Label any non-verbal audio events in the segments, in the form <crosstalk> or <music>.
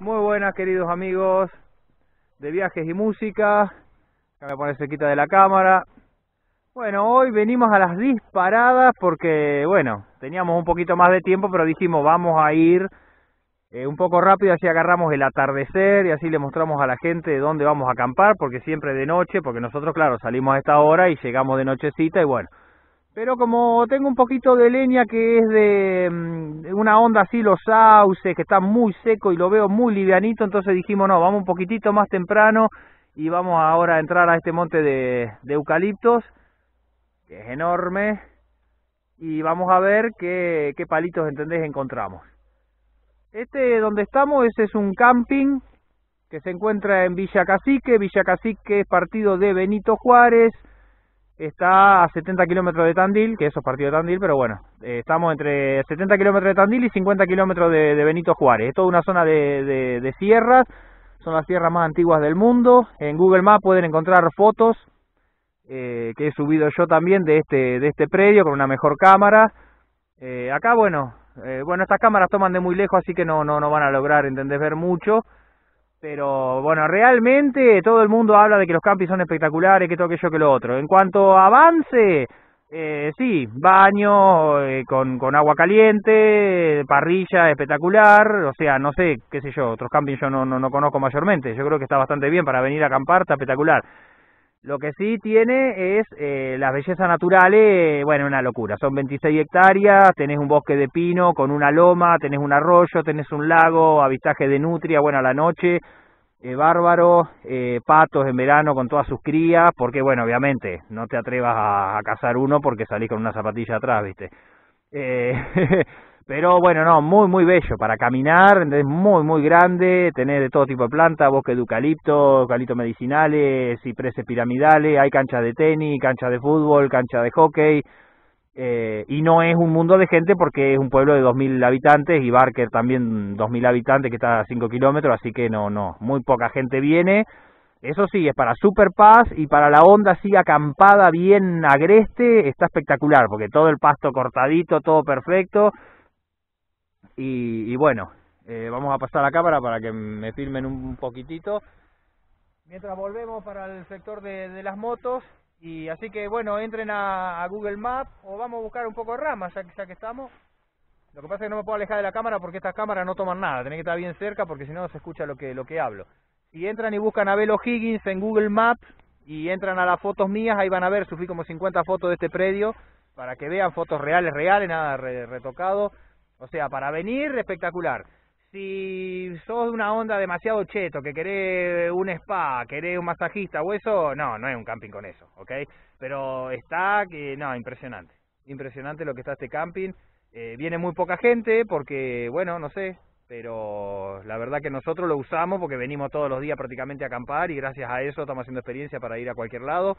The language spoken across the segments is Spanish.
Muy buenas, queridos amigos de viajes y música. Acá me pone cerquita de la cámara. Bueno, hoy venimos a las disparadas porque, bueno, teníamos un poquito más de tiempo, pero dijimos vamos a ir eh, un poco rápido, así agarramos el atardecer y así le mostramos a la gente de dónde vamos a acampar, porque siempre de noche, porque nosotros, claro, salimos a esta hora y llegamos de nochecita y bueno. Pero como tengo un poquito de leña que es de mm, una onda así, los sauces, que está muy seco y lo veo muy livianito, entonces dijimos, no, vamos un poquitito más temprano y vamos ahora a entrar a este monte de, de eucaliptos, que es enorme, y vamos a ver qué, qué palitos, ¿entendés?, encontramos. Este donde estamos, ese es un camping que se encuentra en Villa Cacique, Villa Cacique es partido de Benito Juárez, está a 70 kilómetros de Tandil, que eso es partido de Tandil, pero bueno, eh, estamos entre 70 kilómetros de Tandil y 50 kilómetros de, Benito Juárez. Es toda una zona de, de, sierras, son las sierras más antiguas del mundo. En Google Maps pueden encontrar fotos eh, que he subido yo también de este, de este predio con una mejor cámara. Eh, acá, bueno, eh, bueno, estas cámaras toman de muy lejos, así que no, no, no van a lograr, entender ver mucho. Pero bueno, realmente todo el mundo habla de que los campings son espectaculares, que todo aquello que lo otro. En cuanto a avance, eh, sí, baño eh, con, con agua caliente, parrilla espectacular, o sea, no sé, qué sé yo, otros campings yo no, no, no conozco mayormente, yo creo que está bastante bien para venir a acampar, está espectacular. Lo que sí tiene es eh, las bellezas naturales, bueno, una locura. Son 26 hectáreas, tenés un bosque de pino con una loma, tenés un arroyo, tenés un lago, avistaje de nutria, bueno, a la noche, eh, bárbaro, eh, patos en verano con todas sus crías, porque bueno, obviamente, no te atrevas a, a cazar uno porque salís con una zapatilla atrás, ¿viste? Eh, <laughs> Pero bueno, no, muy, muy bello para caminar, es muy, muy grande, tener de todo tipo de plantas, bosque de eucalipto, eucalipto medicinales, cipreses piramidales, hay canchas de tenis, canchas de fútbol, cancha de hockey, eh, y no es un mundo de gente porque es un pueblo de 2.000 habitantes y Barker también 2.000 habitantes que está a 5 kilómetros, así que no, no, muy poca gente viene. Eso sí, es para Super Paz y para la onda así acampada bien agreste, está espectacular, porque todo el pasto cortadito, todo perfecto, y, y bueno, eh, vamos a pasar la cámara para que me filmen un poquitito. Mientras volvemos para el sector de, las motos. Y así que bueno, entren a, Google Maps o vamos a buscar un poco de ramas ya que, ya que estamos. Lo que pasa es que no me puedo alejar de la cámara porque estas cámaras no toman nada. Tienen que estar bien cerca porque si no se escucha lo que, lo que hablo. Si entran y buscan a Belo Higgins en Google Maps y entran a las fotos mías, ahí van a ver, subí como 50 fotos de este predio para que vean fotos reales, reales, nada re, retocado. O sea, para venir, espectacular. Si sos de una onda demasiado cheto, que querés un spa, querés un masajista o eso, no, no es un camping con eso, ¿ok? Pero está que, no, impresionante. Impresionante lo que está este camping. Eh, viene muy poca gente porque, bueno, no sé, pero la verdad que nosotros lo usamos porque venimos todos los días prácticamente a acampar y gracias a eso estamos haciendo experiencia para ir a cualquier lado.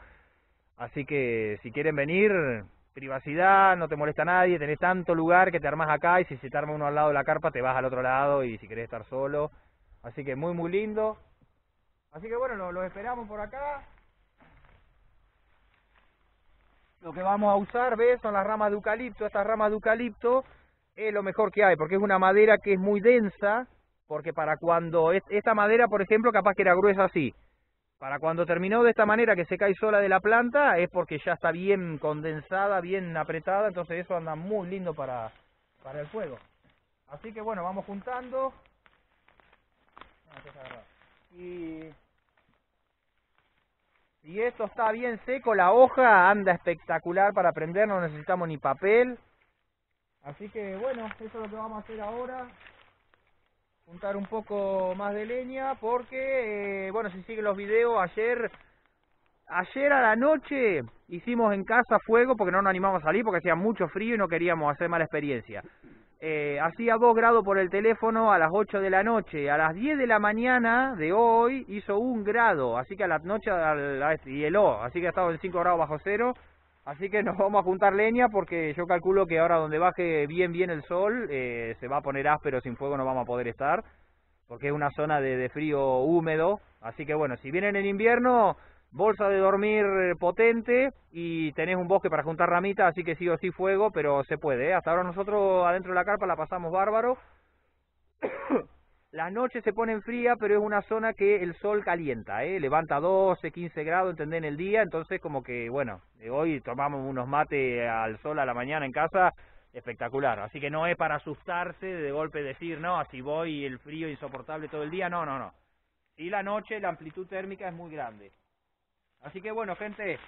Así que si quieren venir, privacidad, no te molesta nadie, tenés tanto lugar que te armas acá y si se te arma uno al lado de la carpa te vas al otro lado y si querés estar solo. Así que muy muy lindo. Así que bueno, los lo esperamos por acá. Lo que vamos a usar, ¿ves? Son las ramas de eucalipto. Estas ramas de eucalipto es lo mejor que hay porque es una madera que es muy densa. Porque para cuando... Esta madera, por ejemplo, capaz que era gruesa así para cuando terminó de esta manera que se cae sola de la planta es porque ya está bien condensada, bien apretada, entonces eso anda muy lindo para, para el fuego. Así que bueno, vamos juntando. Y, y esto está bien seco, la hoja anda espectacular para prender, no necesitamos ni papel. Así que bueno, eso es lo que vamos a hacer ahora juntar un poco más de leña porque, eh, bueno, si siguen los videos, ayer, ayer a la noche hicimos en casa fuego porque no nos animamos a salir porque hacía mucho frío y no queríamos hacer mala experiencia. Eh, hacía 2 grados por el teléfono a las 8 de la noche, a las 10 de la mañana de hoy hizo un grado, así que a la noche y heló, así que ha en 5 grados bajo cero Así que nos vamos a juntar leña porque yo calculo que ahora donde baje bien bien el sol eh, se va a poner áspero, sin fuego no vamos a poder estar, porque es una zona de, de frío húmedo. Así que bueno, si vienen en invierno, bolsa de dormir potente y tenés un bosque para juntar ramitas, así que sí o sí fuego, pero se puede. ¿eh? Hasta ahora nosotros adentro de la carpa la pasamos bárbaro. <coughs> Las noches se ponen frías, pero es una zona que el sol calienta, ¿eh? Levanta 12, 15 grados, ¿entendés? En el día, entonces como que, bueno, eh, hoy tomamos unos mates al sol a la mañana en casa, espectacular. Así que no es para asustarse de golpe decir, no, si voy el frío insoportable todo el día, no, no, no. Y la noche la amplitud térmica es muy grande. Así que bueno, gente,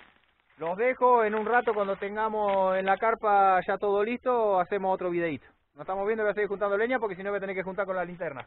los dejo en un rato cuando tengamos en la carpa ya todo listo, hacemos otro videito. Nos estamos viendo, voy a seguir juntando leña porque si no voy a tener que juntar con la linterna.